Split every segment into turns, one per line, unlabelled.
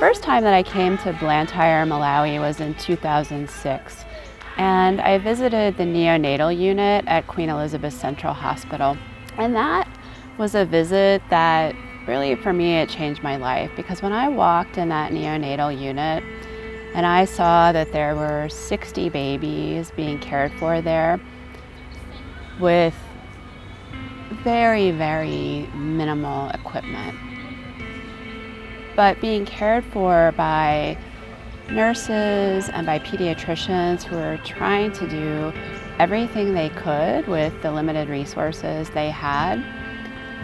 first time that I came to Blantyre, Malawi was in 2006 and I visited the neonatal unit at Queen Elizabeth Central Hospital. And that was a visit that really for me it changed my life because when I walked in that neonatal unit and I saw that there were 60 babies being cared for there with very, very minimal equipment. But being cared for by nurses and by pediatricians who are trying to do everything they could with the limited resources they had.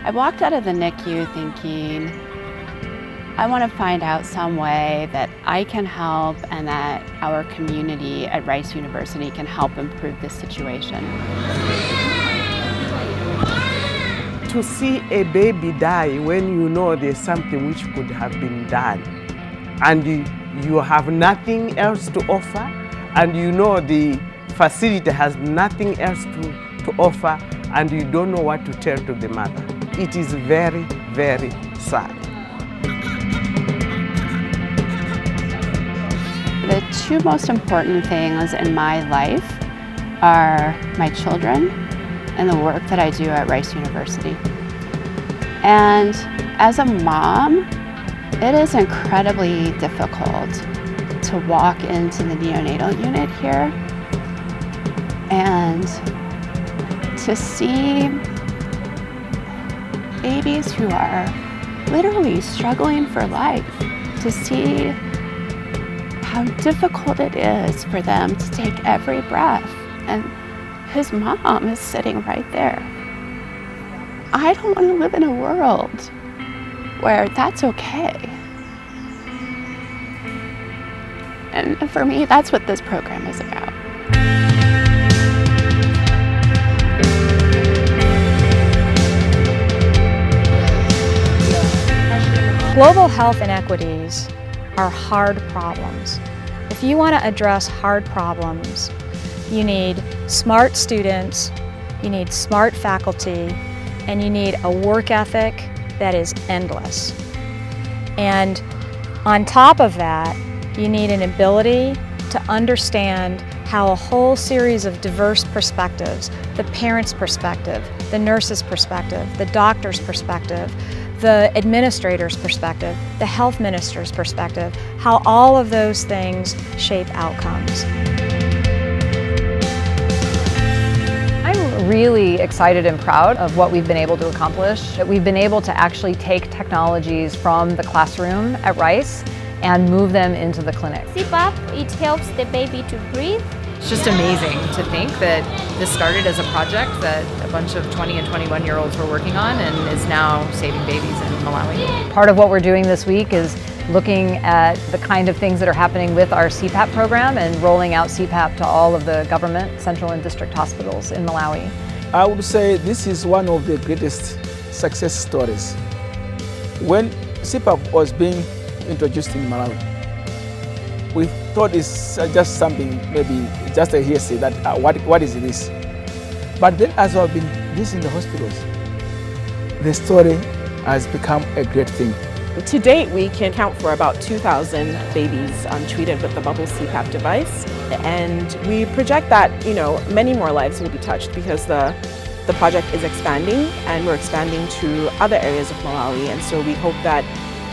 I walked out of the NICU thinking, I want to find out some way that I can help and that our community at Rice University can help improve this situation.
To see a baby die when you know there's something which could have been done and you, have nothing else to offer and you know the facility has nothing else to, to offer and you don't know what to tell to the mother. It is very, very sad.
The two most important things in my life are my children and the work that I do at Rice University. And as a mom, it is incredibly difficult to walk into the neonatal unit here and to see babies who are literally struggling for life, to see how difficult it is for them to take every breath. And his mom is sitting right there. I don't want to live in a world where that's okay. And for me, that's what this program is about.
Global health inequities are hard problems. If you want to address hard problems, you need smart students, you need smart faculty, and you need a work ethic that is endless. And on top of that, you need an ability to understand how a whole series of diverse perspectives, the parent's perspective, the nurse's perspective, the doctor's perspective, the administrator's perspective, the health minister's perspective, how all of those things shape outcomes.
Really excited and proud of what we've been able to accomplish. That we've been able to actually take technologies from the classroom at Rice and move them into the clinic.
CPAP, it helps the baby to breathe.
It's just amazing to think that this started as a project that a bunch of 20 and 21 year olds were working on and is now saving babies in Malawi.
Part of what we're doing this week is looking at the kind of things that are happening with our CPAP program and rolling out CPAP to all of the government, central and district hospitals in Malawi.
I would say this is one of the greatest success stories. When CPAP was being introduced in Malawi, we thought it's just something, maybe just a hearsay that uh, what, what is this? But then as I've been using the hospitals, the story has become a great thing.
To date, we can count for about 2,000 babies um, treated with the Bubble CPAP device. And we project that, you know, many more lives will be touched because the, the project is expanding and we're expanding to other areas of Malawi. And so we hope that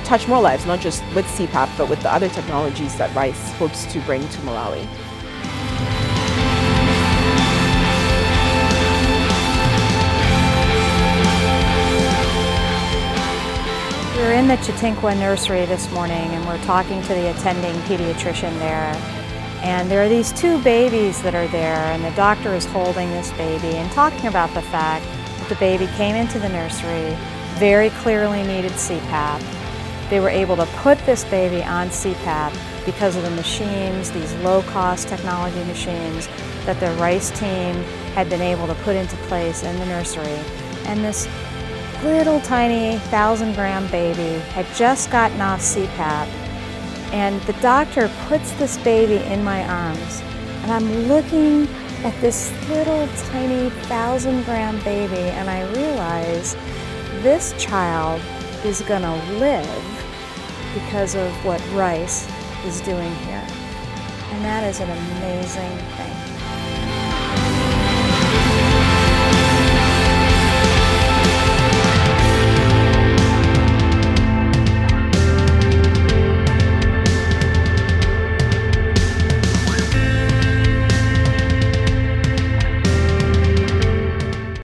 touch more lives, not just with CPAP, but with the other technologies that Rice hopes to bring to Malawi.
In the Chatinkha nursery this morning and we're talking to the attending pediatrician there. And there are these two babies that are there and the doctor is holding this baby and talking about the fact that the baby came into the nursery, very clearly needed CPAP. They were able to put this baby on CPAP because of the machines, these low-cost technology machines that the RICE team had been able to put into place in the nursery. And this little tiny thousand gram baby had just gotten off CPAP and the doctor puts this baby in my arms and I'm looking at this little tiny thousand gram baby and I realize this child is gonna live because of what Rice is doing here. And that is an amazing thing.